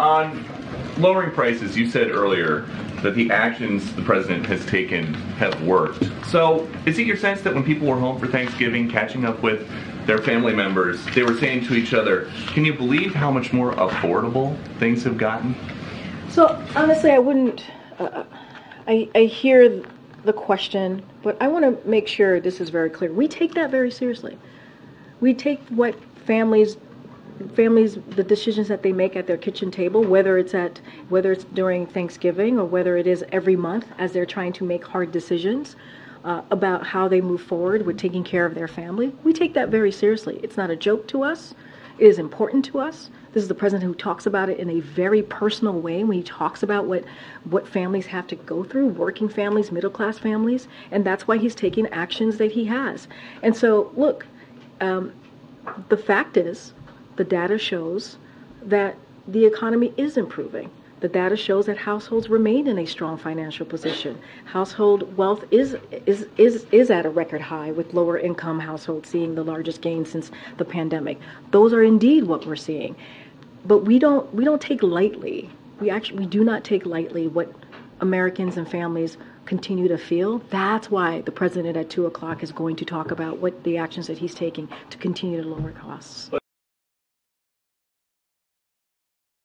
on lowering prices, you said earlier that the actions the president has taken have worked. So, is it your sense that when people were home for Thanksgiving, catching up with their family members, they were saying to each other, Can you believe how much more affordable things have gotten? So, honestly, I wouldn't. Uh, I, I hear the question, but I want to make sure this is very clear. We take that very seriously. We take what families families the decisions that they make at their kitchen table whether it's at whether it's during thanksgiving or whether it is every month as they're trying to make hard decisions uh, about how they move forward with taking care of their family we take that very seriously. It's not a joke to us. It is important to us. This is the president who talks about it in a very personal way when he talks about what what families have to go through working families middle class families and that's why he's taking actions that he has. And so look um, the fact is the data shows that the economy is improving. The data shows that households remain in a strong financial position. Household wealth is, is, is, is at a record high, with lower income households seeing the largest gain since the pandemic. Those are indeed what we're seeing. But we don't, we don't take lightly, we actually we do not take lightly what Americans and families continue to feel. That's why the president at 2 o'clock is going to talk about what the actions that he's taking to continue to lower costs.